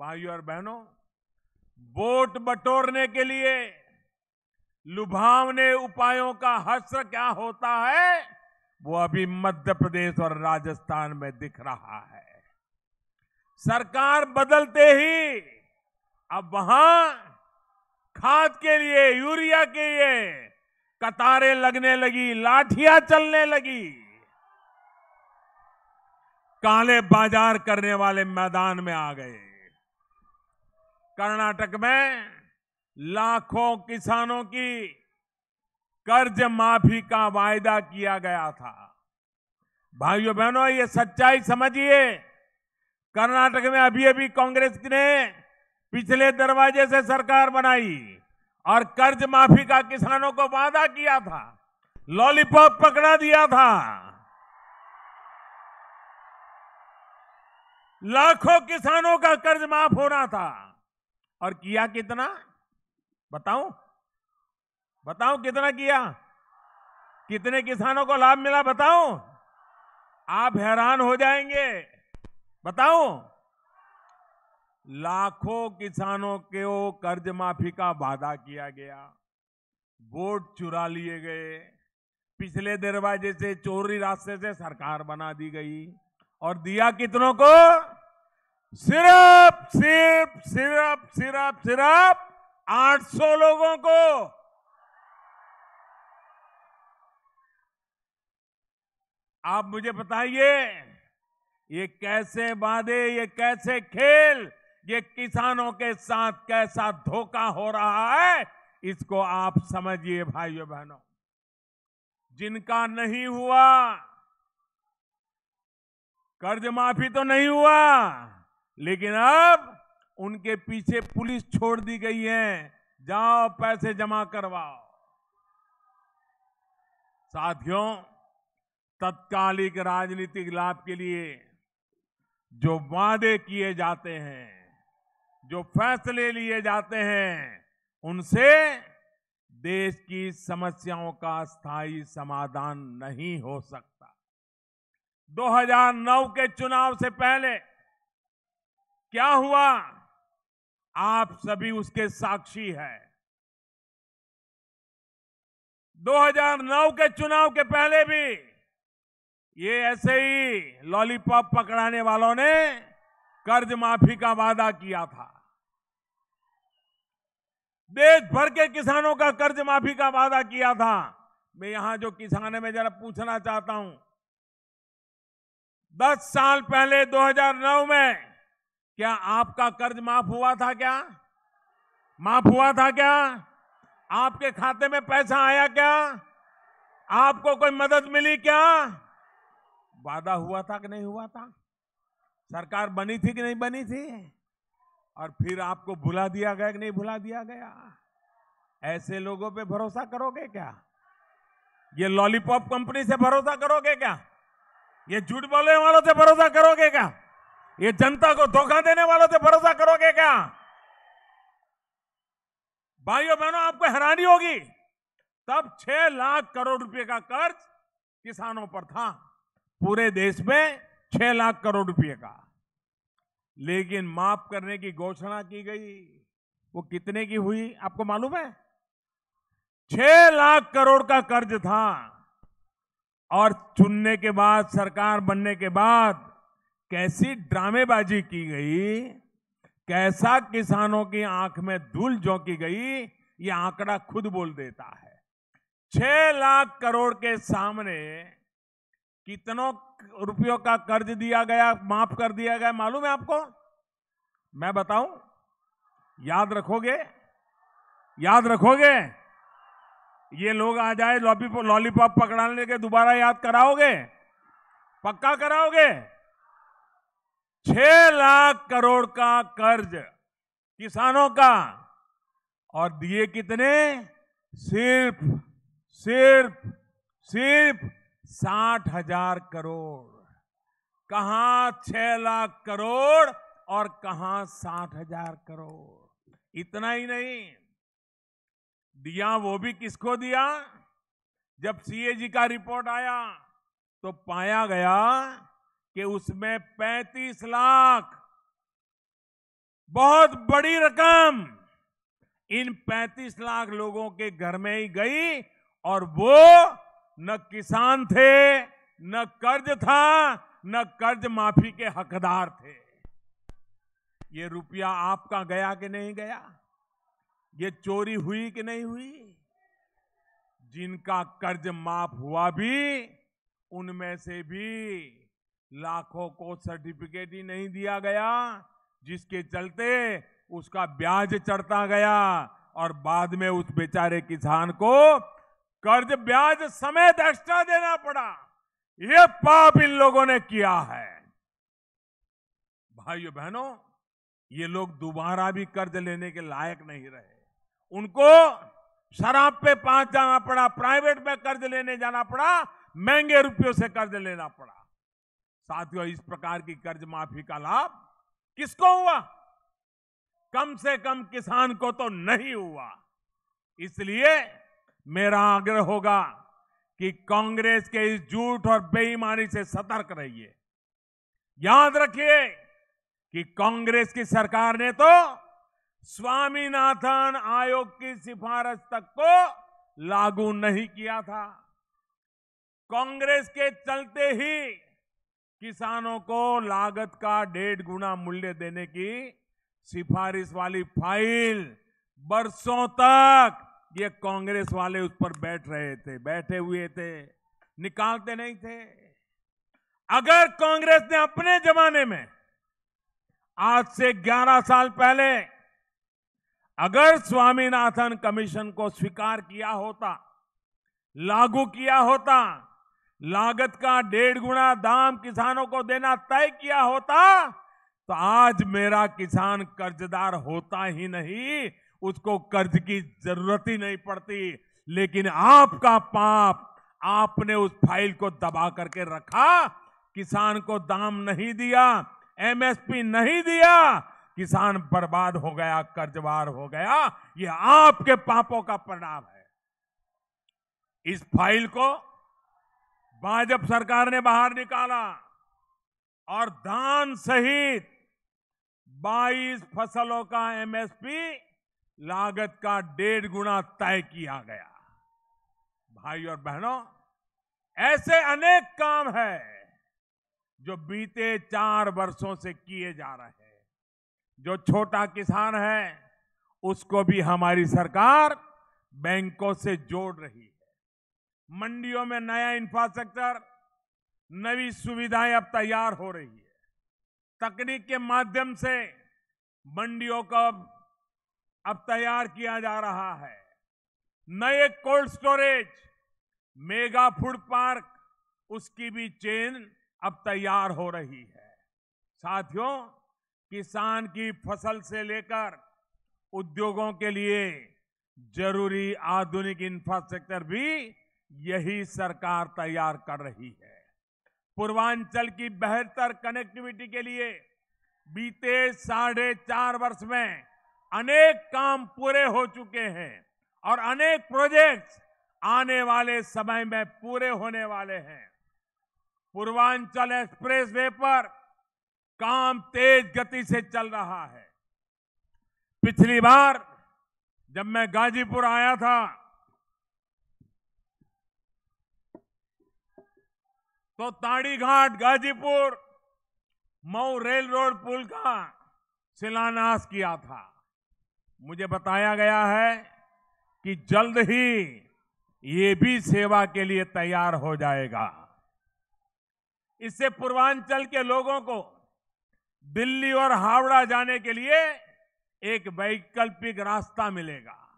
भाइयों और बहनों वोट बटोरने के लिए लुभावने उपायों का हस्र क्या होता है, वो अभी मध्य प्रदेश और राजस्थान में दिख रहा है। सरकार बदलते ही अब वहाँ खाद के लिए, यूरिया के लिए कतारें लगने लगी, लाठियाँ चलने लगी। काले बाज़ार करने वाले मैदान में आ गए। कर्नाटक में लाखों किसानों की कर्ज माफ़ी का वायदा किया गया था। भाइयों बहनों, ये सच्चाई समझिए। कर्नाटक में अभी अभी कांग्रेस ने पिछले दरवाजे से सरकार बनाई और कर्ज माफ़ी का किसानों को वादा किया था। लॉलीपॉप पकड़ा दिया था। लाखों किसानों का कर्ज माफ़ होना था। और किया कितना? बताऊँ? बताऊँ कितना किया? कितने किसानों को लाभ मिला बताऊँ? आप हैरान हो जाएँगे। बताऊँ? लाखों किसानों के को कर्ज माफ़ी का वादा किया गया। वोट चुरा लिए गए। पिछले दरवाजे से, चोरी रास्ते से सरकार बना दी गई। और दिया कितनों को? सिर्फ़ सिर्फ़ सिर्फ़ सिर्फ़ सिर्फ़ 800 लोगों को। आप मुझे बताइए, ये कैसे वादे, ये कैसे खेल, ये किसानों के साथ कैसा धोखा हो रहा है, इसको आप समझिए भाइयों बहनों। जिनका नहीं हुआ कर्ज माफ़ी तो नहीं हुआ। लेकिन अब उनके पीछे पुलिस छोड़ दी गई है। जाओ, पैसे जमा करवाओ। साथियों, तत्कालिक राजनीतिक लाभ के लिए जो वादे किए जाते हैं, जो फैसले लिए जाते हैं, उनसे देश की समस्याओं का स्थायी समाधान नहीं हो सकता। 2009 के चुनाव से पहले क्या हुआ? आप सभी उसके साक्षी है। 2009 के चुनाव के पहले भी ये ऐसे ही लॉलीपॉप पकड़ाने वालों ने कर्ज माफ़ी का वादा किया था। देश भर के किसानों का कर्ज माफ़ी का वादा किया था। मैं यहाँ जो किसान है, मैं जरा पूछना चाहता हूँ। दस साल पहले 2009 में क्या आपका कर्ज माफ़ हुआ था क्या? माफ़ हुआ था क्या? आपके खाते में पैसा आया क्या? आपको कोई मदद मिली क्या? वादा हुआ था कि नहीं हुआ था? सरकार बनी थी कि नहीं बनी थी? और फिर आपको भुला दिया गया कि नहीं भुला दिया गया? ऐसे लोगों पे भरोसा करोगे क्या? ये लॉलीपॉप कंपनी से भरोसा करोगे क्या? ये झूठ बोलने वालों से भरोसा करोगे क्या? ये जनता को धोखा देने वालों से भरोसा करोगे क्या? भाइयों, बहनों, आपको हैरानी होगी। तब छह लाख करोड़ रुपए का कर्ज किसानों पर था। पूरे देश में छह लाख करोड़ रुपए का। लेकिन माफ़ करने की घोषणा की गई। वो कितने की हुई, आपको मालूम है? छह लाख करोड़ का कर्ज था। और चुनने के बाद, सरकार बनने के बाद कैसी ड्रामेबाजी की गई, कैसा किसानों की आँख में धूल झोंकी गई, ये आंकड़ा खुद बोल देता है। छह लाख करोड़ के सामने कितनों रुपयों का कर्ज दिया गया, माफ़ कर दिया गया, मालूम है आपको? मैं बताऊँ? याद रखोगे? याद रखोगे? ये लोग आ जाए, लॉलीपॉप पकड़ाने के दोबारा याद कराओगे? पक्का कराओगे? छह लाख करोड़ का कर्ज किसानों का और दिए कितने? सिर्फ़ सिर्फ़ सिर्फ़ साठ हज़ार करोड़। कहा छह लाख करोड़ और कहा साठ हज़ार करोड़? इतना ही नहीं। दिया वो भी किसको दिया? जब सीएजी का रिपोर्ट आया तो पाया गया कि उसमें 35 लाख। बहुत बड़ी रकम। इन 35 लाख लोगों के घर में ही गई और वो न किसान थे, न कर्ज था, न कर्ज माफ़ी के हकदार थे। ये रुपया आपका गया कि नहीं गया? ये चोरी हुई कि नहीं हुई? जिनका कर्ज माफ़ हुआ भी, उनमें से भी लाखों को सर्टिफिकेट ही नहीं दिया गया, जिसके चलते उसका ब्याज चढ़ता गया और बाद में उस बेचारे किसान को कर्ज ब्याज समेत एक्स्ट्रा देना पड़ा। ये पाप इन लोगों ने किया है। भाइयों बहनों, ये लोग दोबारा भी कर्ज लेने के लायक नहीं रहे। उनको शराब पे पाँच जाना पड़ा, प्राइवेट में कर्ज लेने जाना पड़ा, महँगे रुपयों से कर्ज लेना पड़ा। साथियों, इस प्रकार की कर्ज माफ़ी का लाभ किसको हुआ? कम से कम किसान को तो नहीं हुआ। इसलिए मेरा आग्रह होगा कि कांग्रेस के इस झूठ और बेईमानी से सतर्क रहिए। याद रखिए कि कांग्रेस की सरकार ने तो स्वामीनाथन आयोग की सिफारिश तक को लागू नहीं किया था। कांग्रेस के चलते ही किसानों को लागत का डेढ़ गुना मूल्य देने की सिफारिश वाली फ़ाइल बरसों तक ये कांग्रेस वाले उस पर बैठ रहे थे, बैठे हुए थे, निकालते नहीं थे। अगर कांग्रेस ने अपने जमाने में, आज से 11 साल पहले, अगर स्वामीनाथन कमीशन को स्वीकार किया होता, लागू किया होता लागत का डेढ़ गुना दाम किसानों को देना तय किया होता तो आज मेरा किसान कर्जदार होता ही नहीं, उसको कर्ज की ज़रूरत ही नहीं पड़ती। लेकिन आपका पाप आपने उस फ़ाइल को दबा करके रखा, किसान को दाम नहीं दिया, एमएसपी नहीं दिया, किसान बर्बाद हो गया, कर्जवार हो गया। ये आपके पापों का परिणाम है। इस फ़ाइल को भाजपा सरकार ने बाहर निकाला और धान सहित 22 फ़सलों का एमएसपी लागत का डेढ़ गुना तय किया गया। भाई और बहनों, ऐसे अनेक काम है जो बीते चार वर्षों से किए जा रहे हैं। जो छोटा किसान है, उसको भी हमारी सरकार बैंकों से जोड़ रही है। मंडियों में नया इंफ्रास्ट्रक्चर नई सुविधाएँ अब तैयार हो रही है। तकनीक के माध्यम से मंडियों को अब तैयार किया जा रहा है। नए cold storage mega food park उसकी भी चेन अब तैयार हो रही है। साथियों, किसान की फ़सल से लेकर उद्योगों के लिए ज़रूरी आधुनिक इंफ्रास्ट्रक्चर भी यही सरकार तैयार कर रही है। पूर्वांचल की बेहतर कनेक्टिविटी के लिए बीते साढ़े चार वर्ष में अनेक काम पूरे हो चुके हैं और अनेक प्रोजेक्ट्स आने वाले समय में पूरे होने वाले हैं। पूर्वांचल एक्सप्रेस वे पर काम तेज गति से चल रहा है। पिछली बार जब मैं गाजीपुर आया था तो ताड़ीघाट, गाजीपुर, मऊ रेल रोड पुल का शिलान्यास किया था। मुझे बताया गया है कि जल्द ही ये भी सेवा के लिए तैयार हो जाएगा। इससे पूर्वांचल के लोगों को दिल्ली और हावड़ा जाने के लिए एक वैकल्पिक रास्ता मिलेगा।